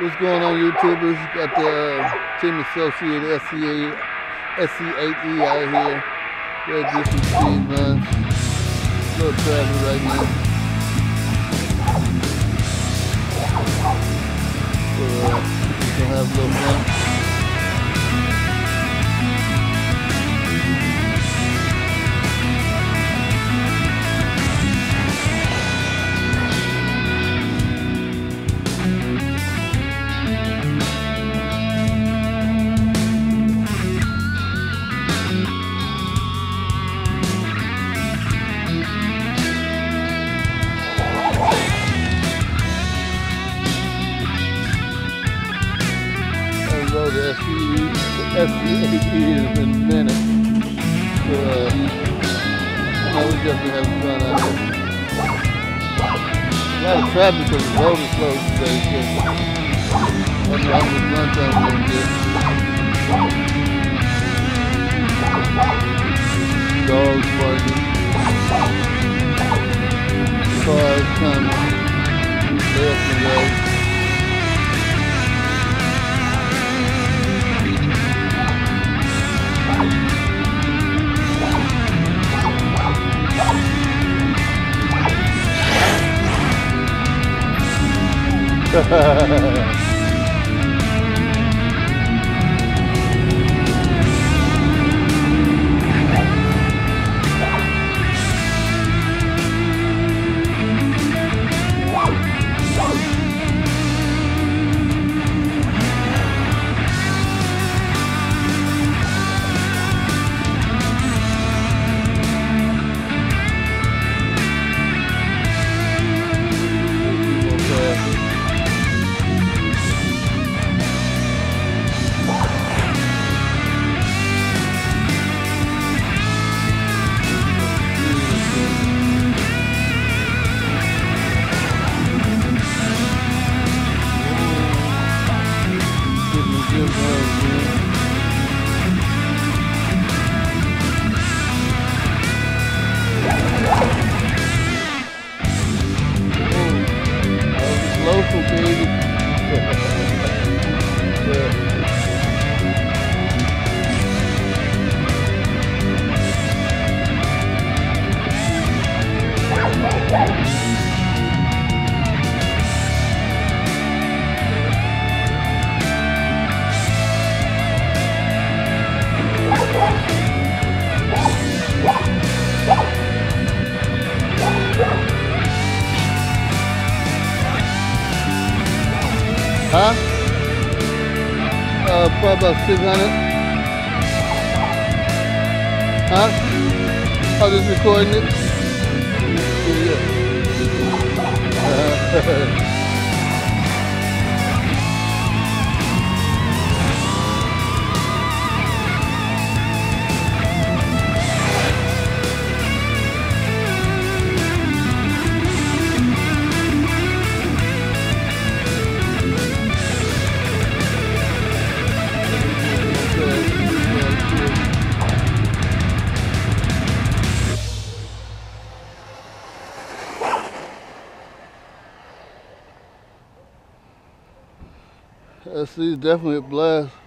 What's going on, YouTubers? Got the uh, Team Associated SCA, SC8E out here. Do some speed runs. Little traffic right now. So, uh, just gonna have a little fun. SUV has uh, I was definitely having fun. A lot of traffic because the road is closed today, so. Why I'm just little Yes. baby. Uh, probably about 600. Huh? I was just recording it. Is definitely a blast.